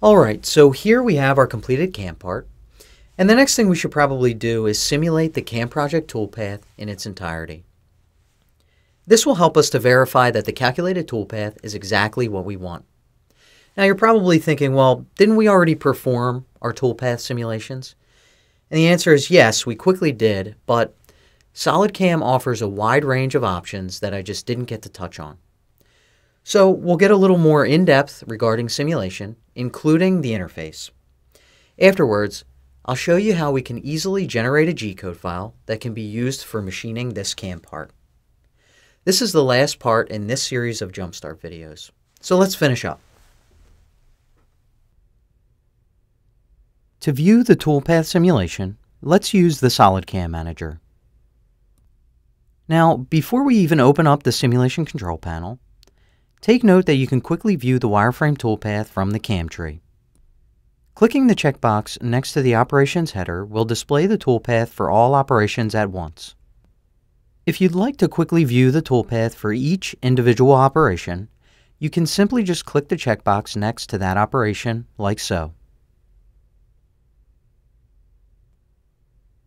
Alright, so here we have our completed CAM part. And the next thing we should probably do is simulate the CAM project toolpath in its entirety. This will help us to verify that the calculated toolpath is exactly what we want. Now you're probably thinking, well, didn't we already perform our toolpath simulations? And the answer is yes, we quickly did, but SolidCAM offers a wide range of options that I just didn't get to touch on. So we'll get a little more in-depth regarding simulation, including the interface. Afterwards, I'll show you how we can easily generate a G-code file that can be used for machining this CAM part. This is the last part in this series of Jumpstart videos. So let's finish up. To view the toolpath simulation, let's use the SolidCAM Manager. Now, before we even open up the simulation control panel, Take note that you can quickly view the wireframe toolpath from the CAM tree. Clicking the checkbox next to the operations header will display the toolpath for all operations at once. If you'd like to quickly view the toolpath for each individual operation, you can simply just click the checkbox next to that operation, like so.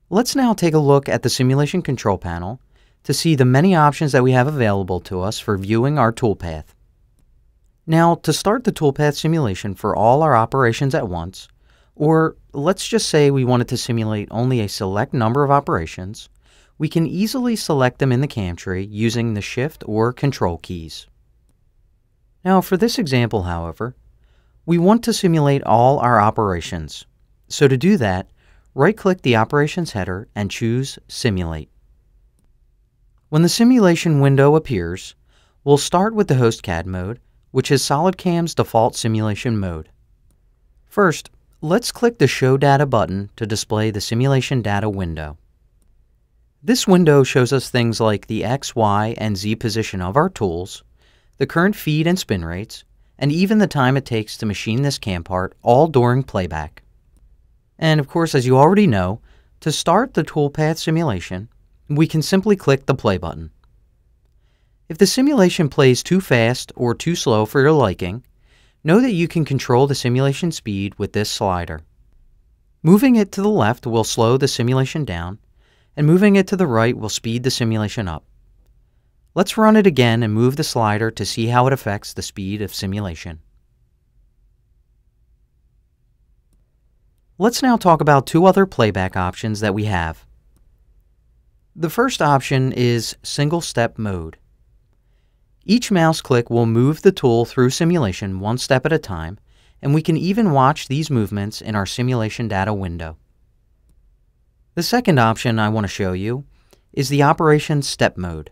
Let's now take a look at the Simulation Control Panel to see the many options that we have available to us for viewing our toolpath. Now, to start the toolpath simulation for all our operations at once, or let's just say we wanted to simulate only a select number of operations, we can easily select them in the CAM tree using the Shift or Control keys. Now, for this example, however, we want to simulate all our operations. So to do that, right-click the operations header and choose Simulate. When the simulation window appears, we'll start with the host CAD mode which is SolidCAM's default simulation mode. First, let's click the Show Data button to display the simulation data window. This window shows us things like the X, Y, and Z position of our tools, the current feed and spin rates, and even the time it takes to machine this CAM part all during playback. And of course, as you already know, to start the toolpath simulation, we can simply click the play button. If the simulation plays too fast or too slow for your liking, know that you can control the simulation speed with this slider. Moving it to the left will slow the simulation down, and moving it to the right will speed the simulation up. Let's run it again and move the slider to see how it affects the speed of simulation. Let's now talk about two other playback options that we have. The first option is single step mode. Each mouse click will move the tool through simulation one step at a time, and we can even watch these movements in our simulation data window. The second option I want to show you is the operation step mode.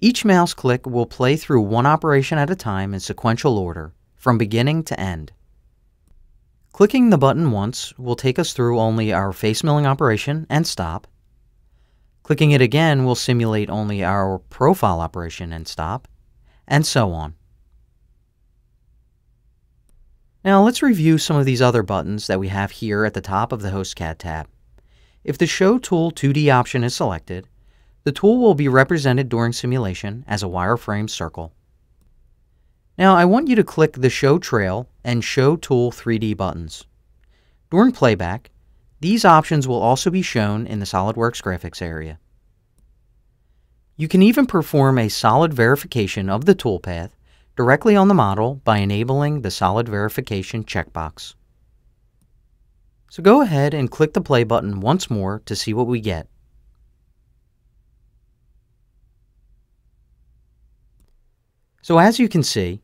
Each mouse click will play through one operation at a time in sequential order, from beginning to end. Clicking the button once will take us through only our face milling operation and stop, Clicking it again will simulate only our profile operation and stop, and so on. Now let's review some of these other buttons that we have here at the top of the HostCAD tab. If the Show Tool 2D option is selected, the tool will be represented during simulation as a wireframe circle. Now I want you to click the Show Trail and Show Tool 3D buttons. During playback, these options will also be shown in the SOLIDWORKS graphics area. You can even perform a solid verification of the toolpath directly on the model by enabling the solid verification checkbox. So go ahead and click the play button once more to see what we get. So as you can see,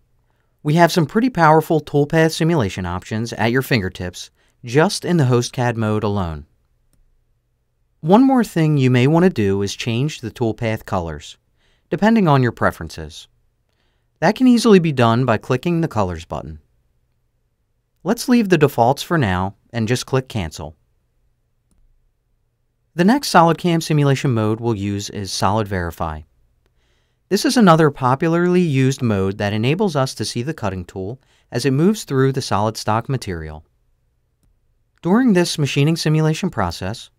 we have some pretty powerful toolpath simulation options at your fingertips just in the HostCAD mode alone. One more thing you may want to do is change the toolpath colors, depending on your preferences. That can easily be done by clicking the Colors button. Let's leave the defaults for now and just click Cancel. The next SolidCAM simulation mode we'll use is Solid Verify. This is another popularly used mode that enables us to see the cutting tool as it moves through the solid stock material. During this machining simulation process,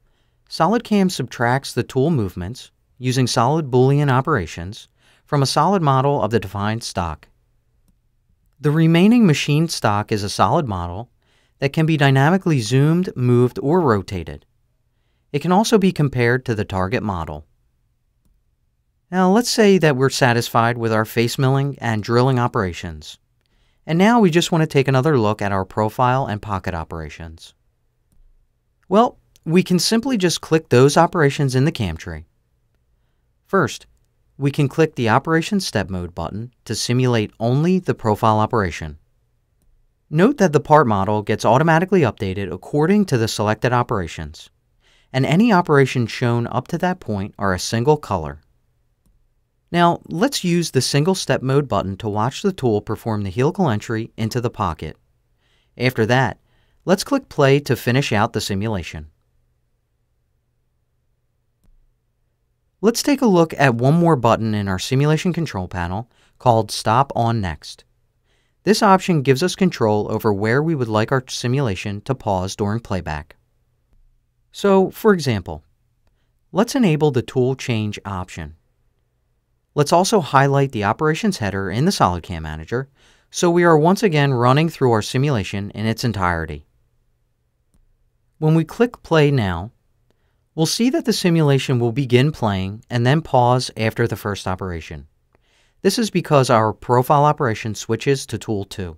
SolidCAM subtracts the tool movements, using solid Boolean operations, from a solid model of the defined stock. The remaining machine stock is a solid model that can be dynamically zoomed, moved, or rotated. It can also be compared to the target model. Now let's say that we're satisfied with our face milling and drilling operations. And now we just want to take another look at our profile and pocket operations. Well, we can simply just click those operations in the CAM tree. First, we can click the Operation Step Mode button to simulate only the profile operation. Note that the part model gets automatically updated according to the selected operations, and any operations shown up to that point are a single color. Now, let's use the Single Step Mode button to watch the tool perform the helical entry into the pocket. After that, let's click Play to finish out the simulation. Let's take a look at one more button in our simulation control panel called Stop on Next. This option gives us control over where we would like our simulation to pause during playback. So, for example, let's enable the Tool Change option. Let's also highlight the operations header in the SolidCAM Manager so we are once again running through our simulation in its entirety. When we click Play now, we'll see that the simulation will begin playing and then pause after the first operation. This is because our profile operation switches to Tool 2.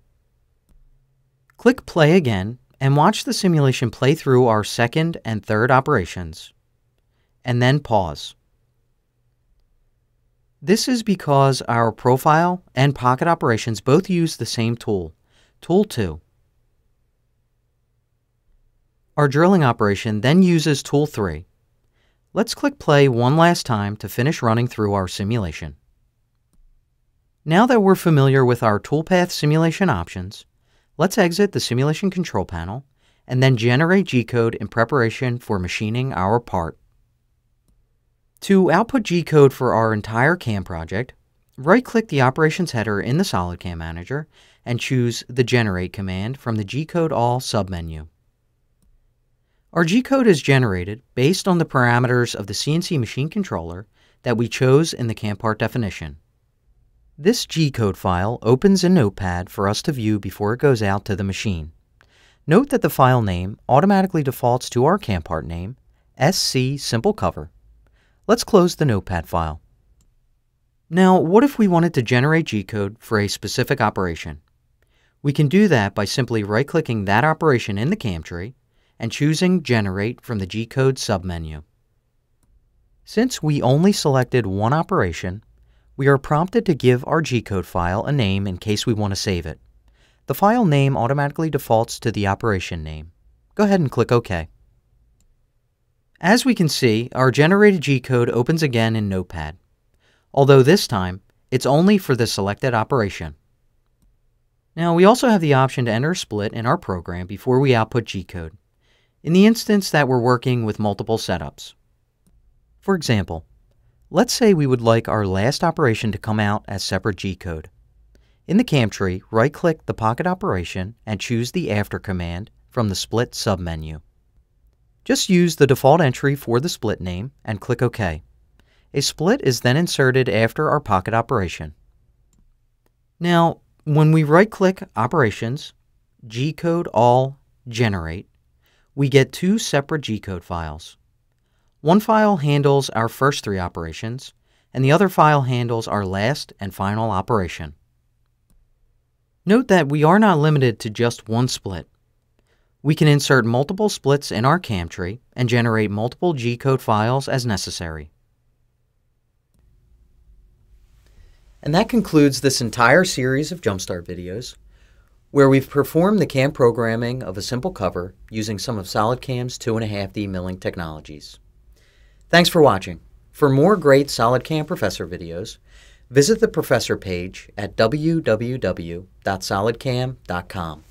Click Play again and watch the simulation play through our second and third operations, and then pause. This is because our profile and pocket operations both use the same tool, Tool 2. Our drilling operation then uses Tool 3. Let's click play one last time to finish running through our simulation. Now that we're familiar with our toolpath simulation options, let's exit the simulation control panel and then generate G-code in preparation for machining our part. To output G-code for our entire CAM project, right-click the operations header in the SolidCAM Manager and choose the Generate command from the G-code All submenu. Our G-code is generated based on the parameters of the CNC machine controller that we chose in the CAM part definition. This G-code file opens in Notepad for us to view before it goes out to the machine. Note that the file name automatically defaults to our CAM part name, SC Simple Cover. Let's close the Notepad file. Now, what if we wanted to generate G-code for a specific operation? We can do that by simply right-clicking that operation in the CAM tree and choosing Generate from the G-code submenu. Since we only selected one operation, we are prompted to give our G-code file a name in case we want to save it. The file name automatically defaults to the operation name. Go ahead and click OK. As we can see, our generated G-code opens again in Notepad, although this time it's only for the selected operation. Now we also have the option to enter a split in our program before we output G-code, in the instance that we're working with multiple setups. For example, Let's say we would like our last operation to come out as separate G-code. In the CAM tree, right-click the pocket operation and choose the After command from the Split submenu. Just use the default entry for the split name and click OK. A split is then inserted after our pocket operation. Now, when we right-click Operations, G-code All Generate, we get two separate G-code files. One file handles our first three operations, and the other file handles our last and final operation. Note that we are not limited to just one split. We can insert multiple splits in our CAM tree and generate multiple G-code files as necessary. And that concludes this entire series of Jumpstart videos, where we've performed the CAM programming of a simple cover using some of SolidCAM's 2.5D milling technologies. Thanks for watching. For more great SolidCAM Professor videos, visit the Professor page at www.solidcam.com.